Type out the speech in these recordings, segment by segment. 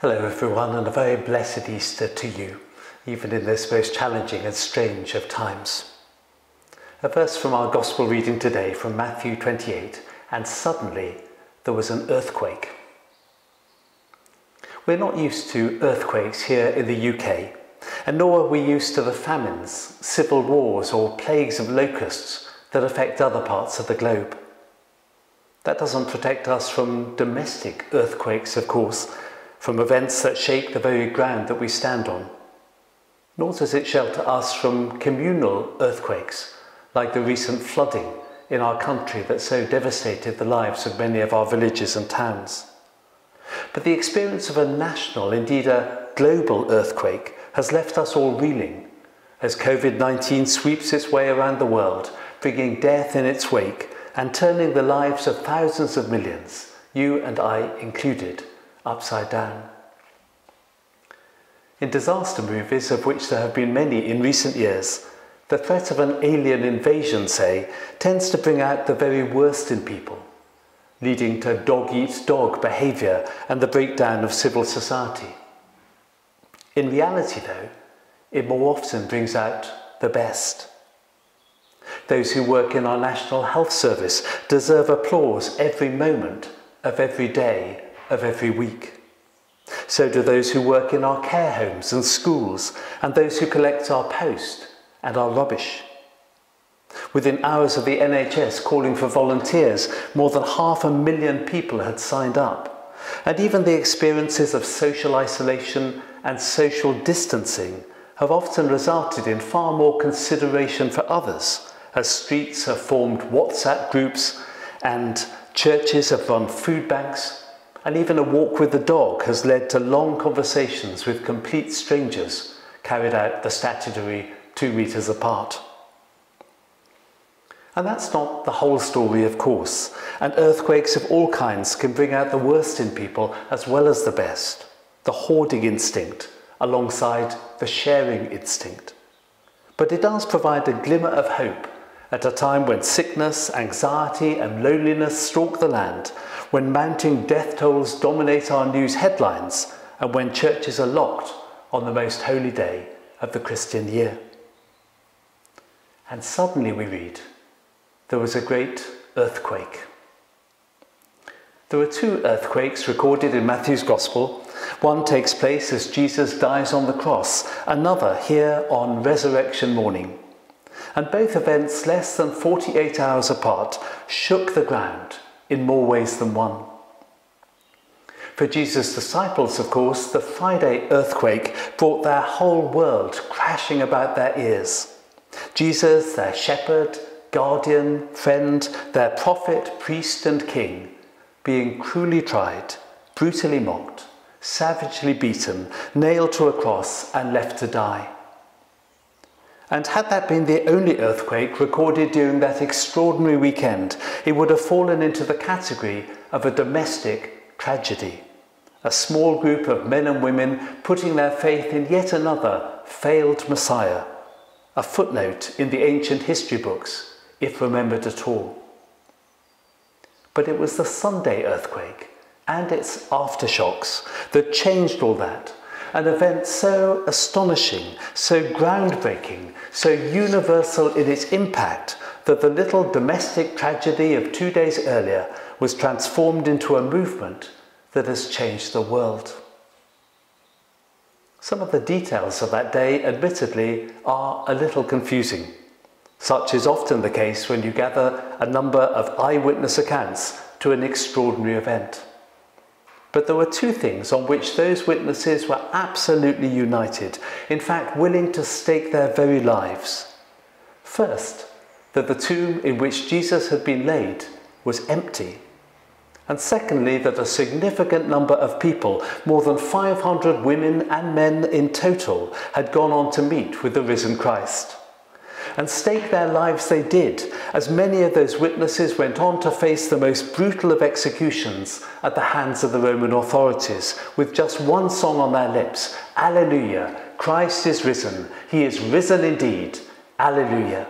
Hello, everyone, and a very blessed Easter to you, even in this most challenging and strange of times. A verse from our Gospel reading today from Matthew 28 and suddenly there was an earthquake. We're not used to earthquakes here in the UK, and nor are we used to the famines, civil wars, or plagues of locusts that affect other parts of the globe. That doesn't protect us from domestic earthquakes, of course from events that shake the very ground that we stand on. Nor does it shelter us from communal earthquakes, like the recent flooding in our country that so devastated the lives of many of our villages and towns. But the experience of a national, indeed a global earthquake, has left us all reeling as COVID 19 sweeps its way around the world, bringing death in its wake and turning the lives of thousands of millions, you and I included, upside down. In disaster movies, of which there have been many in recent years, the threat of an alien invasion, say, tends to bring out the very worst in people, leading to dog eat dog behaviour and the breakdown of civil society. In reality, though, it more often brings out the best. Those who work in our National Health Service deserve applause every moment of every day of every week. So do those who work in our care homes and schools, and those who collect our post and our rubbish. Within hours of the NHS calling for volunteers, more than half a million people had signed up. And even the experiences of social isolation and social distancing have often resulted in far more consideration for others, as streets have formed WhatsApp groups and churches have run food banks and even a walk with the dog has led to long conversations with complete strangers carried out the statutory two metres apart. And that's not the whole story, of course, and earthquakes of all kinds can bring out the worst in people as well as the best, the hoarding instinct alongside the sharing instinct. But it does provide a glimmer of hope at a time when sickness, anxiety, and loneliness stalk the land when mounting death tolls dominate our news headlines, and when churches are locked on the most holy day of the Christian year. And suddenly we read, there was a great earthquake. There are two earthquakes recorded in Matthew's Gospel. One takes place as Jesus dies on the cross, another here on resurrection morning. And both events, less than 48 hours apart, shook the ground in more ways than one. For Jesus' disciples, of course, the Friday earthquake brought their whole world crashing about their ears. Jesus, their shepherd, guardian, friend, their prophet, priest, and king, being cruelly tried, brutally mocked, savagely beaten, nailed to a cross, and left to die. And had that been the only earthquake recorded during that extraordinary weekend, it would have fallen into the category of a domestic tragedy. A small group of men and women putting their faith in yet another failed Messiah, a footnote in the ancient history books, if remembered at all. But it was the Sunday earthquake and its aftershocks that changed all that an event so astonishing, so groundbreaking, so universal in its impact that the little domestic tragedy of two days earlier was transformed into a movement that has changed the world. Some of the details of that day, admittedly, are a little confusing. Such is often the case when you gather a number of eyewitness accounts to an extraordinary event. But there were two things on which those witnesses were absolutely united, in fact, willing to stake their very lives. First, that the tomb in which Jesus had been laid was empty. And secondly, that a significant number of people, more than 500 women and men in total, had gone on to meet with the risen Christ and stake their lives they did, as many of those witnesses went on to face the most brutal of executions at the hands of the Roman authorities, with just one song on their lips Alleluia, Christ is risen, he is risen indeed, Alleluia.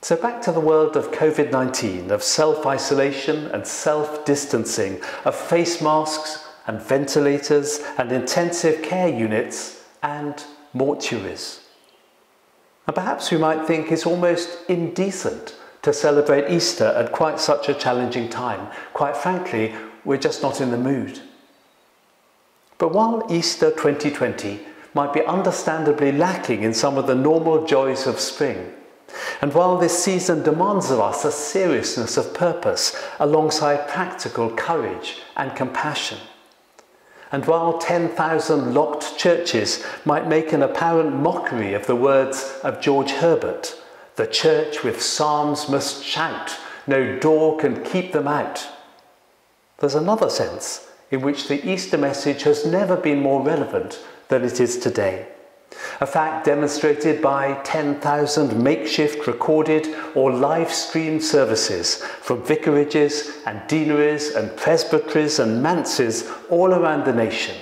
So, back to the world of COVID 19, of self isolation and self distancing, of face masks and ventilators and intensive care units and mortuaries. And perhaps we might think it's almost indecent to celebrate Easter at quite such a challenging time. Quite frankly, we're just not in the mood. But while Easter 2020 might be understandably lacking in some of the normal joys of spring, and while this season demands of us a seriousness of purpose alongside practical courage and compassion, and while 10,000 locked churches might make an apparent mockery of the words of George Herbert, the church with psalms must shout, no door can keep them out. There's another sense in which the Easter message has never been more relevant than it is today. A fact demonstrated by 10,000 makeshift recorded or live streamed services from vicarages and deaneries and presbyteries and manses all around the nation,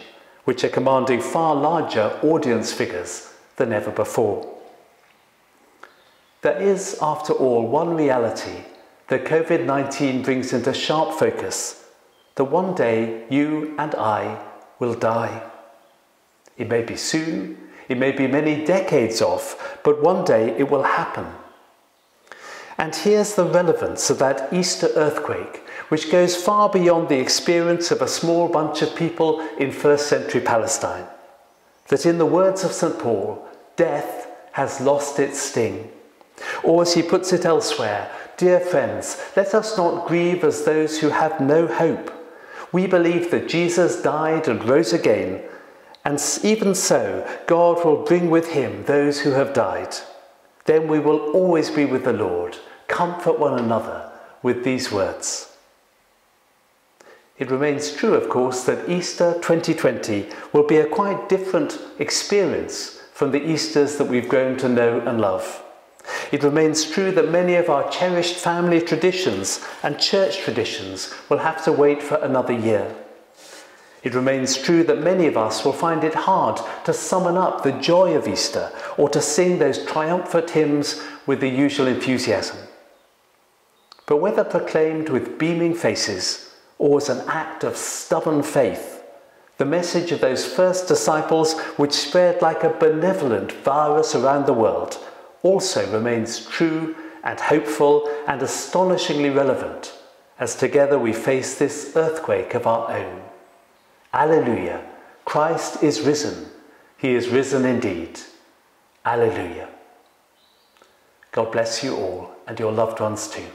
which are commanding far larger audience figures than ever before. There is, after all, one reality that COVID 19 brings into sharp focus that one day you and I will die. It may be soon, it may be many decades off, but one day it will happen. And here's the relevance of that Easter earthquake, which goes far beyond the experience of a small bunch of people in first century Palestine. That in the words of St. Paul, death has lost its sting. Or as he puts it elsewhere, dear friends, let us not grieve as those who have no hope. We believe that Jesus died and rose again and even so, God will bring with him those who have died. Then we will always be with the Lord. Comfort one another with these words. It remains true, of course, that Easter 2020 will be a quite different experience from the Easters that we've grown to know and love. It remains true that many of our cherished family traditions and church traditions will have to wait for another year. It remains true that many of us will find it hard to summon up the joy of Easter or to sing those triumphant hymns with the usual enthusiasm. But whether proclaimed with beaming faces or as an act of stubborn faith, the message of those first disciples, which spread like a benevolent virus around the world, also remains true and hopeful and astonishingly relevant as together we face this earthquake of our own. Alleluia. Christ is risen. He is risen indeed. Alleluia. God bless you all and your loved ones too.